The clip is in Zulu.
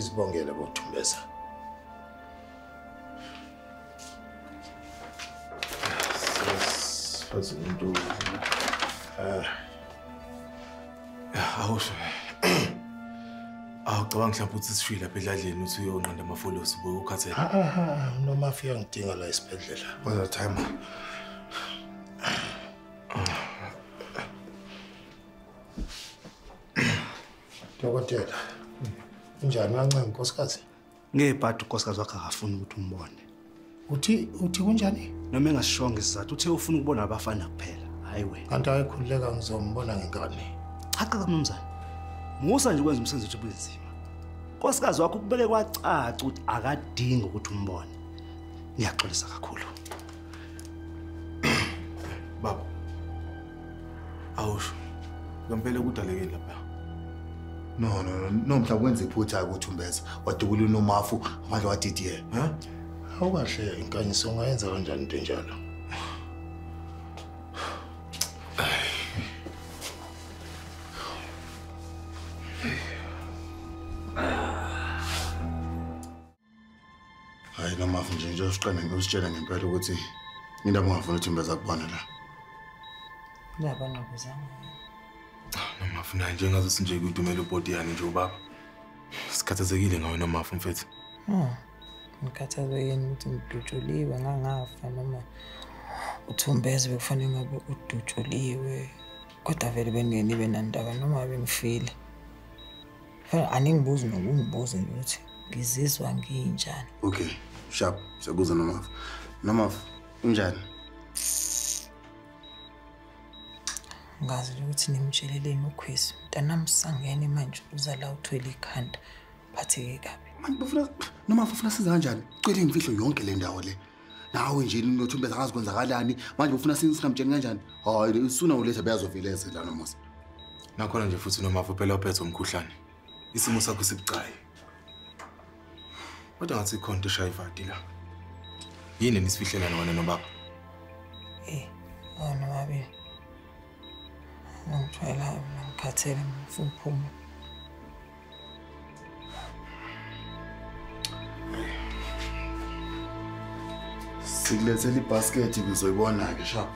sibongele bothumbeza sifase into awusho awucabanga mhlawumbe ukuthi sishile lapha edladleni uthi uyonqanda amafolosi ubuye ukhathele Ah, noma afika ngidinga la esibhedlela. Bother time. Dokotela. Unjani kancane nkosikazi? ngebhadi unkosikazi wakhe akafuni ukuthi umbone. Uthi uthi kunjani? noma engasishongo isizathu uthe ufuna ukubona abafana kuphela. Hayi wena. Kanti ayikhululeka ngizombona ngengane. cha cha kamnumzane. Musa nje ukwenza umsebenzi wethu ubenzima nkosikazi wakho kubele kwacaca ukuthi akadingi ukuthi umbone. Ngiyaxolisa kakhulu. Baba awusho. Ngempela kudalekile lapha. No no no no mhlawumbe wenza iphutha ukuthi umbeza wadubula unomafu manje wadidiye ha Awukahle inkanyiso ungayenza kanjani into enjalo? hayi nomafu nje nje usiqane ngiyositshela ngempela ukuthi indaba ungafuna ukuthi umbeza kubona la Laba nokuzama. Noma funa nje ngazuthi nje kudumela ubhodi yani nje ubaba sikhathazekile ngawe nomafu mfethu Oh. Ngikhathazwe yini ukuthi ngidutshuliwe ngangafa noma uthumbeze bekufanele ngabe udutshuliwe. Kodwa vele bengenibe nandaba noma bengifile. Fanele aningibuzi nokungibuza nje ukuthi ngizizwa nginjani. okay sharp siyabuza nomafu nomafu unjani Ngazi nje ukuthi nimtsheleleni ukhwisi. Mntanami sangene manje uza la uthwele ikhanda. Phatheke kabi. manje bafuna nomafu ufuna siza kanjani? Cwele imfihlo yonke le ndawo le. Nawe nje nothumbeza ngazi kwenzakalani manje bafuna singamtsheni kanjani? Hayi isuna uletha beyazovileze la nomusa nakhona nje futhi nomafu phela uphethe umkhuhlane. Isimo sakho sibucayi. Kodwa ngathi ikhona into eshaya ivadi la. Yini nisifihlelana wena nobaba? Eh, wona Nu şöyle hemen kaçarım zımpım. sikulethela ibhasiketi ngizoyibona-ke shap